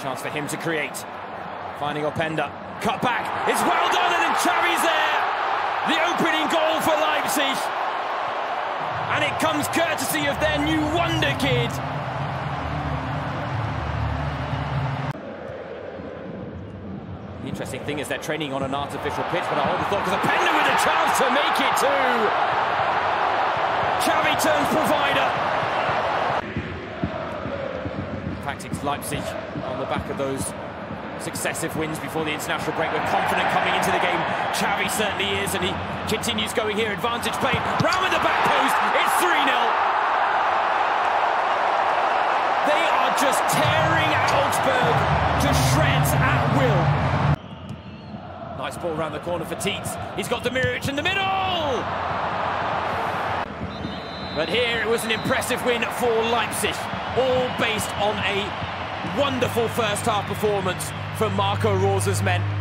Chance for him to create. Finding Openda. Cut back. It's well done, and Xavi's there. The opening goal for Leipzig. And it comes courtesy of their new wonder kid. The interesting thing is they're training on an artificial pitch, but I hold the thought because Openda with a chance to make it two. Xavi turns provider. Leipzig on the back of those successive wins before the international break. We're confident coming into the game. Xavi certainly is, and he continues going here. Advantage play. Raum with the back post. It's 3 0. They are just tearing Augsburg to shreds at will. Nice ball around the corner for Tietz. He's got Demirovic in the middle. But here it was an impressive win for Leipzig, all based on a wonderful first half performance from Marco Rose's men.